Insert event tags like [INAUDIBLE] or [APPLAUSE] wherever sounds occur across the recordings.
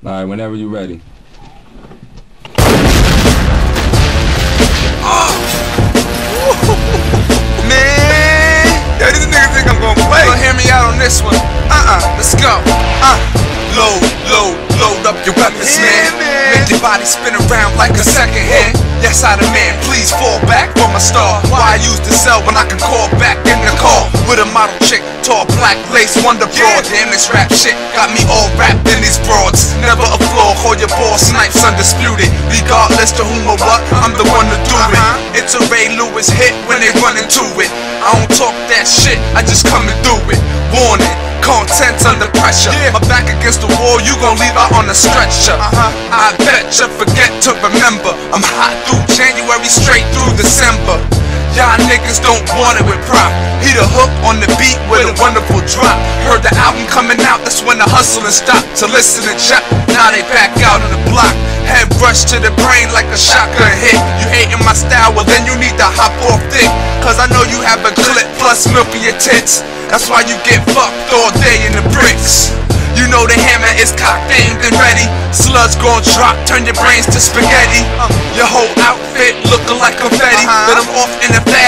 Alright, whenever you're ready. Oh! [LAUGHS] Man, yo, these niggas think I'm gonna play. Gonna hear me out on this one. Uh-uh, let's go. Uh, load, load, load up your weapons, man. Make your body spin around like a second hand. Yes, I the man. Please fall back from my star. Why I use the cell when I can call back in the call with a model chick, tall, black, lace, wonder broad. Damn, this rap shit got me all wrapped in these broads. Never a flaw, call your boss snipes undisputed. Regardless to whom or what, I'm the one to do it. Uh-huh. It's a Ray Lewis hit when they run into it. I don't talk that shit, I just come and do it. Warning. Content under pressure. My back against the wall, you gon' leave out on a stretcher. Uh-huh. I bet you forget to remember. I'm hot through January, straight through December. Y'all niggas don't want it with prop. He the hook on the beat with a wonderful drop. Heard the album coming out, that's when the hustling stopped. To listen and chat, now they back out on the block. Head rush to the brain like a shotgun hit. You hating my style, well then you need to hop off thick. Cause I know you have a clip plus milk in your tits. That's why you get fucked all day in the bricks. You know the hammer is cocked, aimed and ready. Slugs gon' drop, turn your brains to spaghetti. Your whole outfit looking like confetti. Let 'em off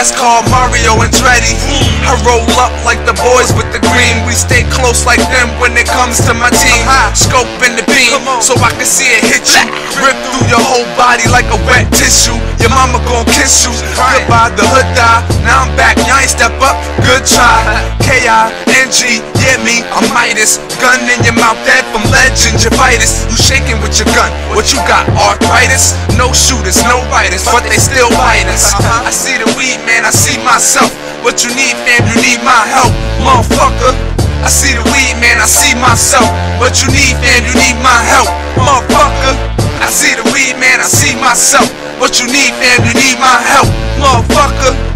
fast car, Mario and Andretti. I roll up like the boys with the green. We stay close like them when it comes to my team. Scope in the beam, so I can see it hit you. Rip through your whole body like a wet tissue. Your mama gon' kiss you. Goodbye, the hood die. Now I'm back, y'all ain't step up. Good try. K-I-N-G, yeah me, I'm Midas. Gun in your mouth, dead from legingivitis. You shaking with your gun, what you got? Arthritis? No shooters, no writers, but they still bite us. I see the weed, man, I see myself. What you need, fam, you need my help, motherfucker. I see the weed, man, I see myself. What you need, fam, you need my help, motherfucker. I see the weed, man, I see myself. What you need, fam, you need my help, motherfucker.